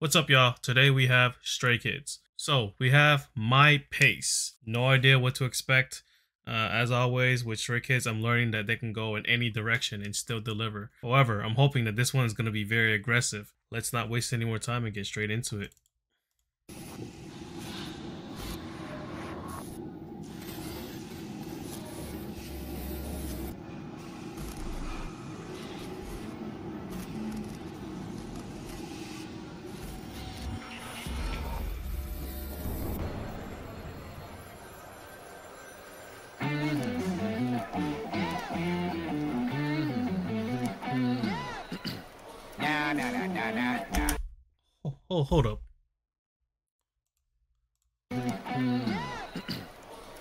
What's up, y'all? Today we have Stray Kids. So we have My Pace. No idea what to expect. Uh, as always with Stray Kids, I'm learning that they can go in any direction and still deliver. However, I'm hoping that this one is going to be very aggressive. Let's not waste any more time and get straight into it. Oh, hold up.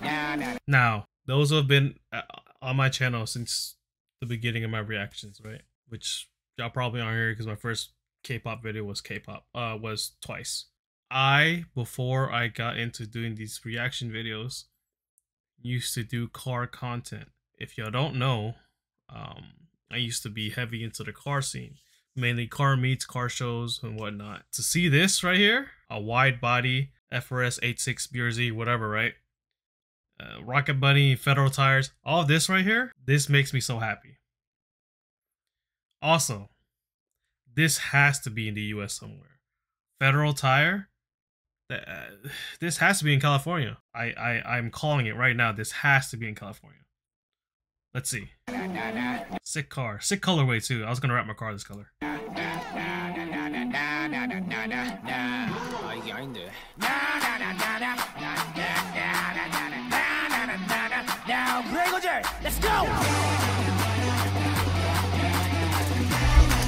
Nah, nah, Now, those who have been uh, on my channel since the beginning of my reactions, right? Which y'all probably aren't here because my first K-pop video was K-pop, uh, was twice. I, before I got into doing these reaction videos, used to do car content. If y'all don't know, um, I used to be heavy into the car scene, mainly car meets, car shows, and whatnot. To see this right here, a wide body FRS 86 BRZ, whatever, right? uh, Rocket Bunny, Federal Tires, all this right here, this makes me so happy. Also, this has to be in the US somewhere. Federal Tire, uh, this has to be in California. I, I, I'm calling it right now. This has to be in California. Let's see. Sick car. Sick colorway too. I was gonna wrap my car this color. Let's go.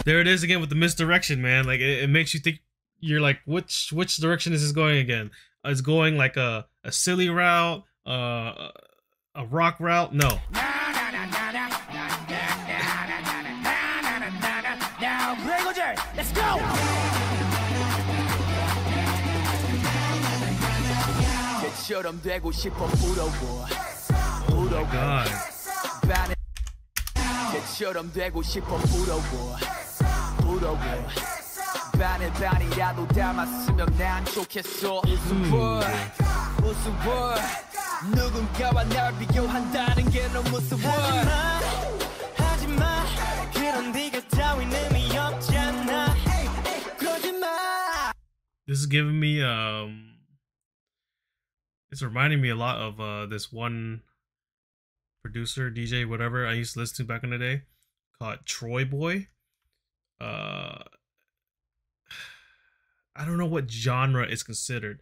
There it is again with the misdirection, man. Like it, it makes you think you're like, which which direction is this going again? Uh, it's going like a a silly route, uh, a rock route. No. Now, Grego Jerry, let's go! 내처럼 되고 싶어 부러워 부러워 내처럼 되고 싶어 부러워 부러워 반을 반이라도 담았으면 난 좋겠어 무슨 볼 무슨 볼 누군가와 날 비교한다는 게 너무 하지마 하지마. 그런 네가 따윈 의미 없잖아. This is giving me um it's reminding me a lot of uh this one producer DJ whatever I used to listen to back in the day called TroyBoi. Uh I don't know what genre is considered.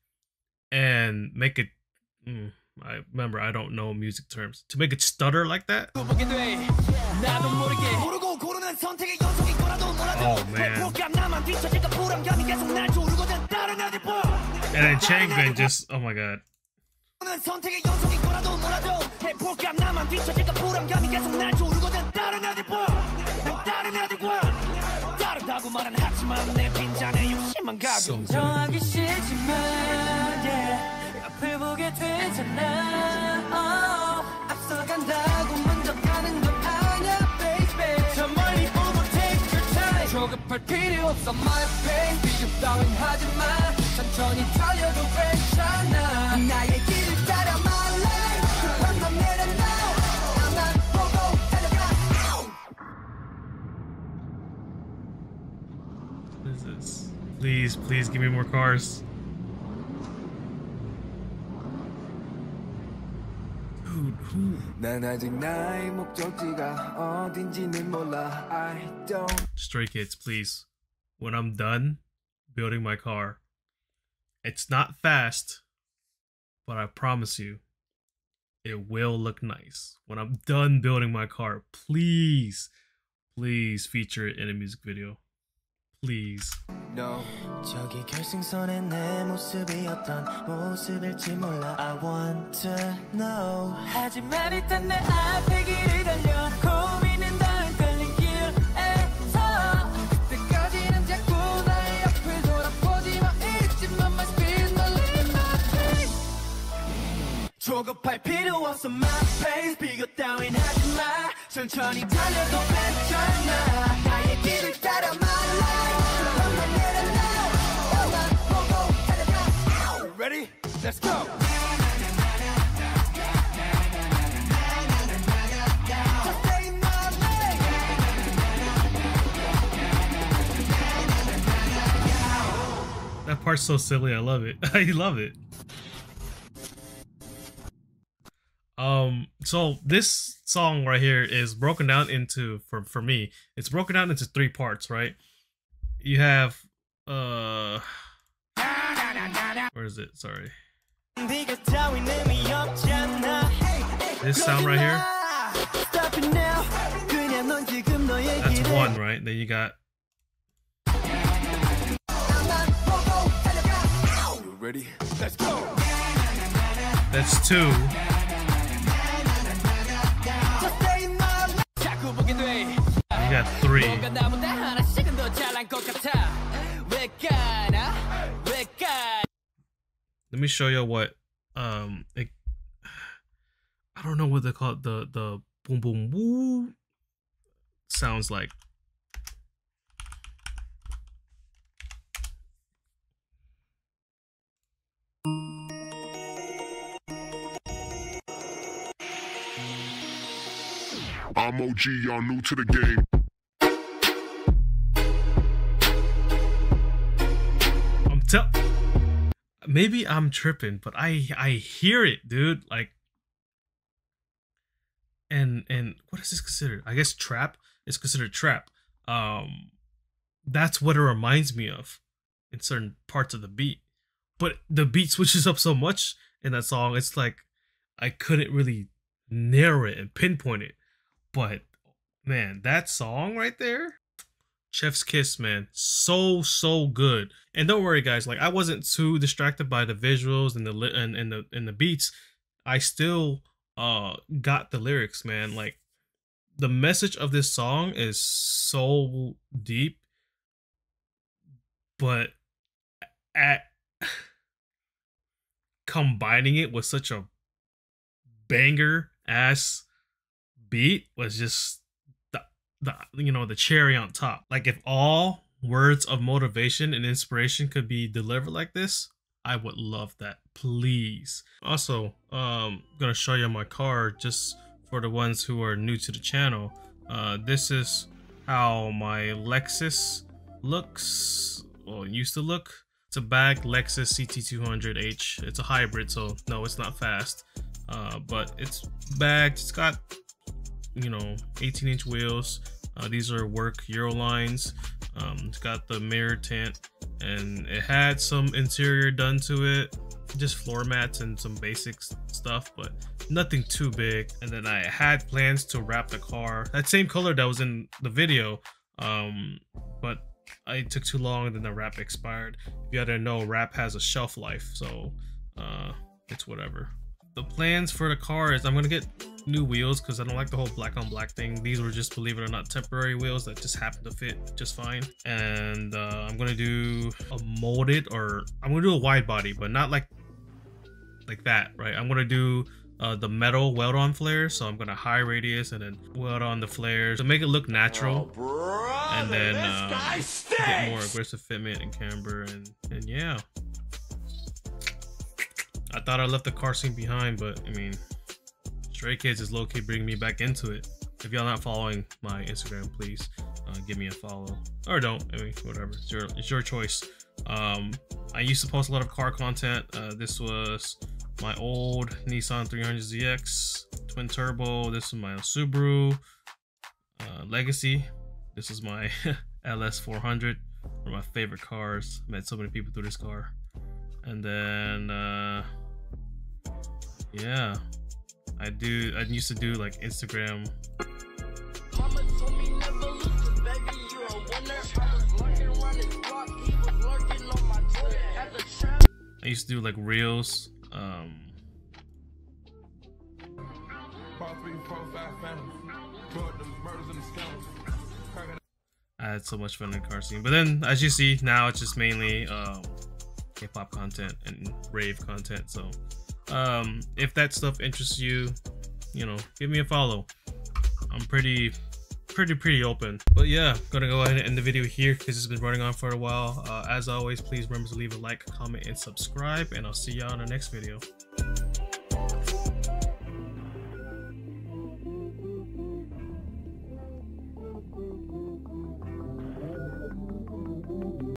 and make it. Mm, I remember I don't know music terms. To make it stutter like that. Oh man. And then Changbin just oh my god. 다르다고 말은 하지만 내 빈잔에 욕심만 가고. 정하기 싫지만 yeah, 앞을 보게 되잖아. Oh, 앞서간다고 먼저 가는 건 아냐 baby. 저 멀리 보고 take your time. 조급할 필요 없어 my pace 비교 따윈 하지마. 천천히 달려도 괜찮아. 나의 길을 is this? Please, please give me more cars. Stray Kids, please. When I'm done building my car, it's not fast, but I promise you, it will look nice. When I'm done building my car, please, please feature it in a music video Please. know 저기 결승선에 내 모습이 어떤 모습일지 몰라 I want to know 하지만 일단 내 앞에 길을 달려 고민은 다 헷갈린 길에서 그때까지는 자꾸 나의 앞을 돌아보지 마 잊지만 my speed 널 leave my face 조급할 필요 없어 my pace 비교 따윈 하지마 천천히 달려도 괜찮아 나의 길을 따라 Ready? Let's go That part's so silly. I love it. I love it. Um, so this song right here is broken down into for for me. It's broken down into three parts, right? You have uh, where is it? Sorry. This sound right here. That's one, right? Then you got. Ready? Let's go. That's two. You got three. Let me show you what um it, I don't know what they call it, the the boom boom woo sounds like. I'm OG, y'all new to the game. Maybe I'm tripping, but I I hear it, dude. Like and and what is this considered? I guess trap is considered trap. Um that's what it reminds me of in certain parts of the beat. But the beat switches up so much in that song, it's like I couldn't really narrow it and pinpoint it. But man, that song right there, Chef's Kiss, man, so so good. And don't worry, guys. Like I wasn't too distracted by the visuals and the and, and the and the beats. I still uh got the lyrics, man. Like the message of this song is so deep, but at combining it with such a banger ass beat was just the, you know the cherry on top. Like if all words of motivation and inspiration could be delivered like this i would love that. Please. Also um gonna show you my car just for the ones who are new to the channel. Uh this is how my lexus looks well used to look. It's a bag lexus ct200h it's a hybrid so no it's not fast. Uh but it's bagged. It's got you know 18 inch wheels. Uh, these are work euro lines. Um, it's got the mirror tint and it had some interior done to it just floor mats and some basic stuff but nothing too big. And then i had plans to wrap the car that same color that was in the video um but i took too long and then the wrap expired. If you didn't know wrap has a shelf life so uh it's whatever the plans for the car is i'm gonna get new wheels because I don't like the whole black on black thing. These were just, believe it or not, temporary wheels that just happen to fit just fine. And uh, I'm gonna do a molded or I'm gonna do a wide body, but not like like that, right? I'm gonna do uh, the metal weld on flares. So I'm gonna high radius and then weld on the flares to make it look natural. and then um, get more aggressive fitment and camber and, and yeah. I thought I left the car scene behind, but I mean, Stray Kids is low key bringing me back into it. If y'all not following my Instagram, please uh, give me a follow or don't. I mean, whatever. It's your it's your choice. Um, I used to post a lot of car content. Uh, this was my old Nissan 300ZX twin turbo. This is my Subaru uh, Legacy. This is my LS400. One of my favorite cars. Met so many people through this car. And then, uh, yeah, I do. I used to do like Instagram. Mama told me never lose, 'cause baby, you a winner. I was lurking around this block, he was lurking on my Twitter. At the trap. I used to do like reels. Um, I had so much fun in the car scene. But then, as you see, now it's just mainly um, K-pop content and rave content. So, um, if that stuff interests you, you know, give me a follow. I'm pretty, pretty, pretty open. But yeah, gonna go ahead and end the video here because it's been running on for a while. Uh, as always, please remember to leave a like, comment, and subscribe. And I'll see y'all in the next video.